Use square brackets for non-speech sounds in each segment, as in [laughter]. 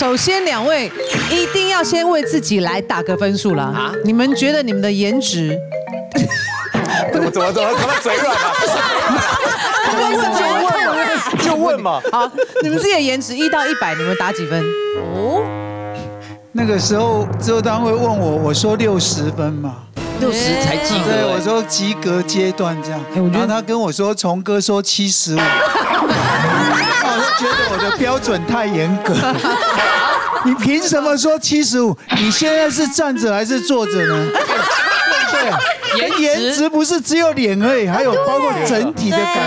首先两位一定要先为自己来打个分数啦。啊，你们觉得你们的颜值？[laughs] 怎么怎么怎么怎么嘴软了？就问就问嘛。好，你们自己的颜值一到一百，你们打几分？哦，那个时候制作单位问我，我说六十分嘛。六十才及格，对，我说及格阶段这样。然后他跟我说，从哥说七十五，[laughs] 我就觉得我的标准太严格。[laughs] 你凭什么说七十五？你现在是站着还是坐着呢？对，颜颜值不是只有脸而已，还有包括整体的感觉，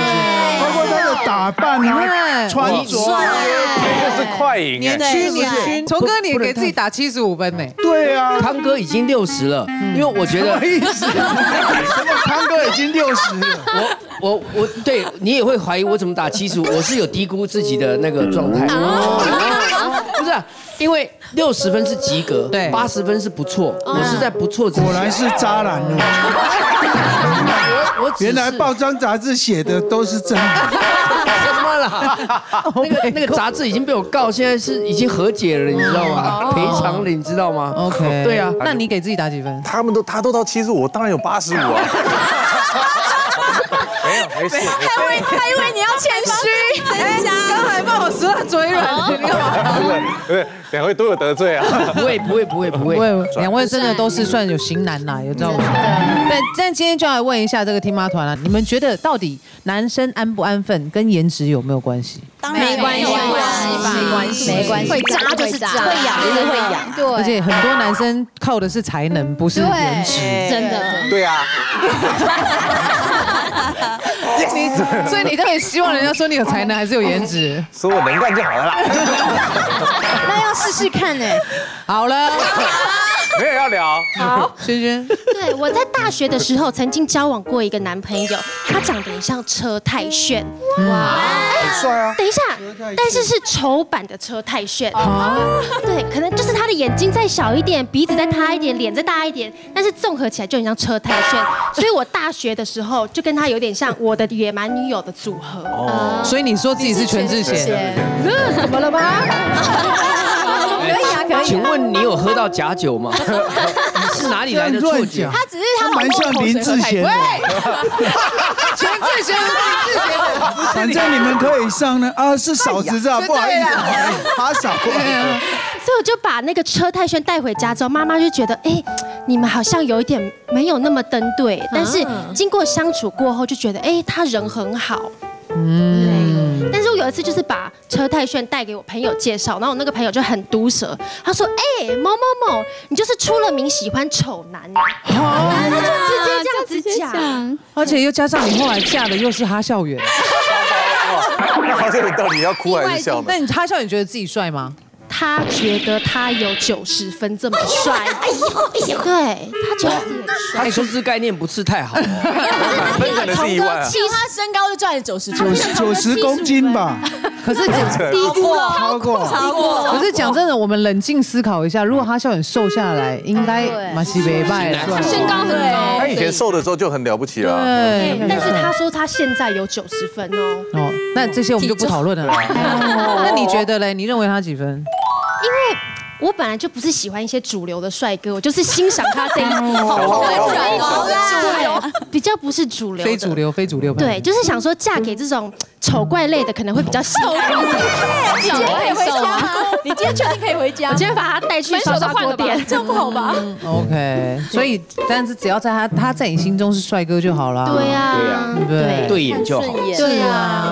包括他的打扮啊，穿着。这是快赢，年轻年轻。崇哥，你给自己打七十五分呢？对啊，康哥已经六十了，因为我觉得。什么意思？康哥已经六十了。我我我，对你也会怀疑我怎么打七十五？我是有低估自己的那个状态。不是。因为六十分是及格，对，八十分是不错，我是在不错之果然是渣男哦。我我原来报章杂志写的都是真的。[laughs] 那个那个杂志已经被我告，现在是已经和解了，你知道吗？赔偿了，你知道吗？OK。对啊，那你给自己打几分？他们都他都到七十五，我当然有八十五啊。没有，没事。他以为他以为你要谦虚，帮我撕了嘴软，你干嘛？不是，两位都有得罪啊。不会不会不会不会，两位真的都是算有型男啦，有知道吗？但但今天就来问一下这个听妈团了，你们觉得到底男生安不安分跟颜值有没有关系？当然没关系，没关系，没关系，会扎就是扎，会痒就是会痒，对。而且很多男生靠的是才能，不是颜值，真的。对啊。[laughs] 你所以你到底希望人家说你有才能还是有颜值？[laughs] 说我能干就好了啦。[laughs] 那要试试看呢。好了。[laughs] 没有要聊，好，轩轩。对，我在大学的时候曾经交往过一个男朋友，他长得很像车太炫，哇，很帅啊。等一下，但是是丑版的车太炫。对，可能就是他的眼睛再小一点，鼻子再塌一点，脸再大一点，但是综合起来就很像车太炫。[laughs] 所以我大学的时候就跟他有点像我的野蛮女友的组合。哦，所以你说自己是全智贤，[laughs] 怎么了吗？[laughs] 可以啊，可以。请问你有喝到假酒吗？你是哪里来的错觉？他只是他蛮像林志贤。全志贤，[laughs] 林志贤。反正你们可以上呢啊，是嫂子是吧？不好意思，他嫂。[laughs] 所以我就把那个车太炫带回家之后，妈妈就觉得，哎，你们好像有一点没有那么登对。但是经过相处过后，就觉得，哎，他人很好。嗯，对。但是我有一次就是把车太炫带给我朋友介绍，然后我那个朋友就很毒舌，他说：“哎，某某某，你就是出了名喜欢丑男。”好，他就直接这样子讲，而且又加上你后来嫁的又是哈校园。那哈校园到底要哭还是笑呢？那你哈校园觉得自己帅吗？他觉得他有九十分这么帅，哎呦，对他觉得自己很帅。他收支概念不是太好。从哥其他身高就赚了九十九九十公斤吧。可是讲低估了，超过超过。可是讲真的，我们冷静思考一下，如果他笑很瘦下来，应该马西北拜他身高很高，他以前瘦的时候就很了不起了。对，但是他说他现在有九十分哦。哦，那这些我们就不讨论了。[laughs] 那你觉得嘞？你认为他几分？因为我本来就不是喜欢一些主流的帅哥，我就是欣赏他这一种 [laughs] 主流，比较不是主流，非主流，非主流。对，就是想说嫁给这种丑怪类的可能会比较喜欢。你今天可以回家，你今天确定可以回家？我今天把他带去刷刷锅店，这样不好吧？[laughs] OK，所以但是只要在他他在你心中是帅哥就好了。对呀，对呀，对对眼就好。对呀。